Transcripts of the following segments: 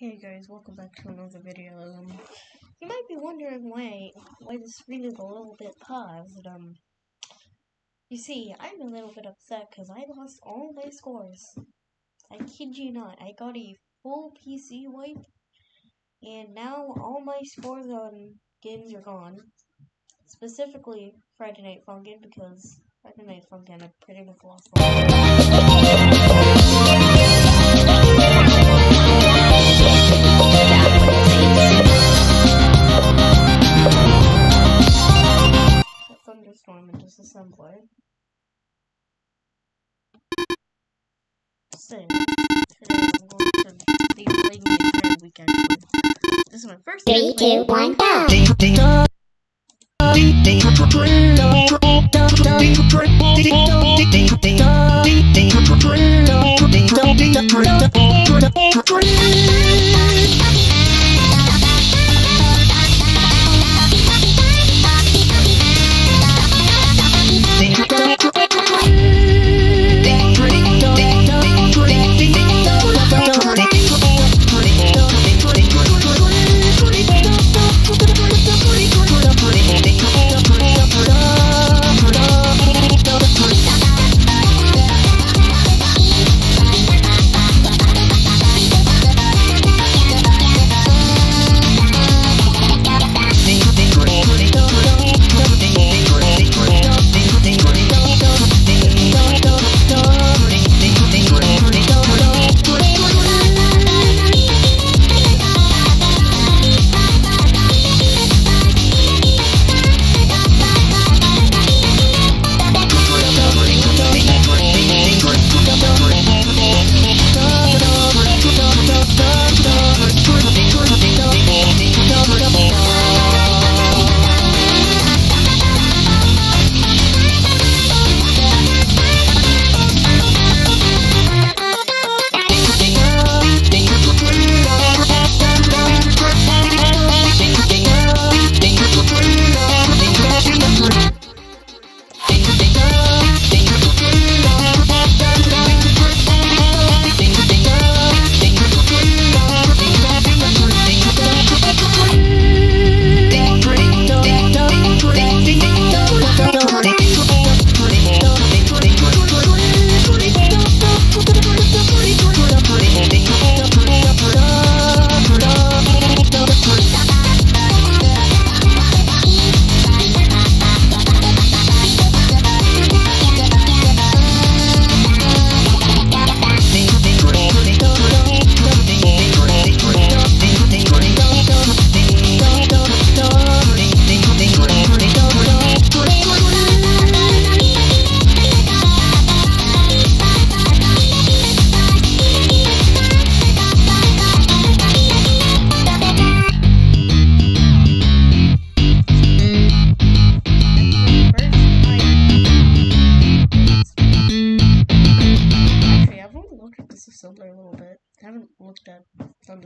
Hey guys, welcome back to another video. Um, you might be wondering why why this video is a little bit paused. Um, you see, I'm a little bit upset because I lost all my scores. I kid you not, I got a full PC wipe, and now all my scores on games are gone. Specifically, Friday Night Funkin' because Friday Night Funkin' I pretty much lost This is my first Three, two, one, go!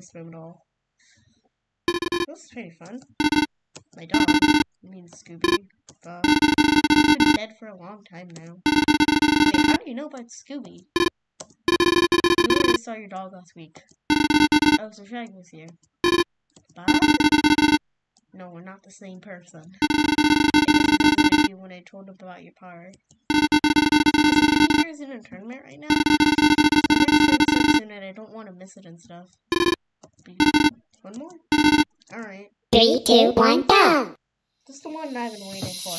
Thunderstorm at all. This is pretty fun. My dog, I mean Scooby, dog, he's been dead for a long time now. Wait, how do you know about Scooby? I literally saw your dog last week. I was chatting with you. Bob? No, we're not the same person. You when I told him about your power. Here's in a tournament right now. So soon and I don't want to miss it and stuff. One more? Alright. Three, two, one, go! This is the one I've been waiting for.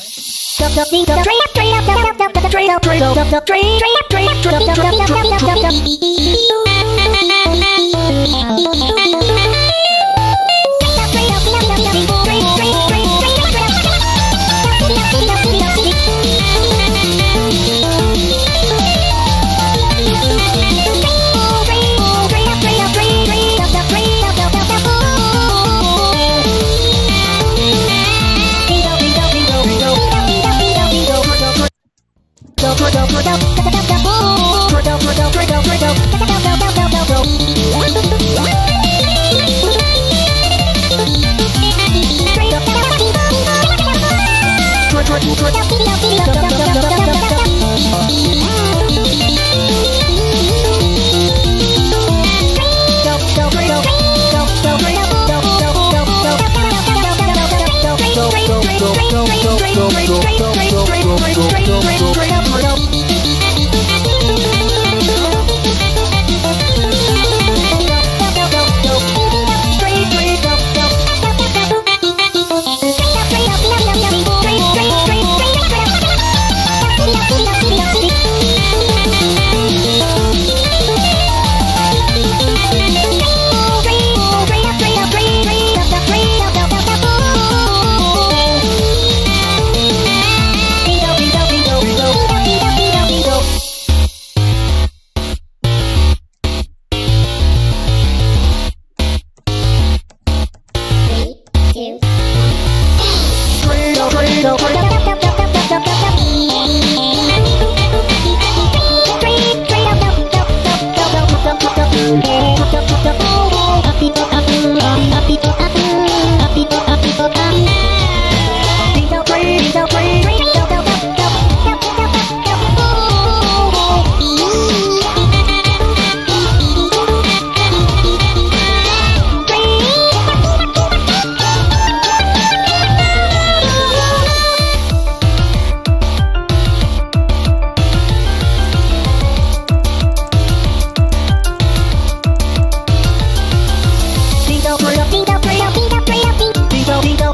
you. pinto, pinto, pinto, pinto, pinto, pinto, pinto.